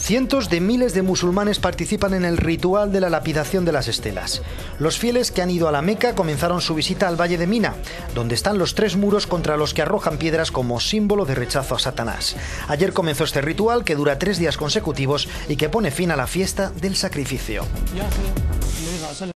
Cientos de miles de musulmanes participan en el ritual de la lapidación de las estelas. Los fieles que han ido a la Meca comenzaron su visita al Valle de Mina, donde están los tres muros contra los que arrojan piedras como símbolo de rechazo a Satanás. Ayer comenzó este ritual que dura tres días consecutivos y que pone fin a la fiesta del sacrificio.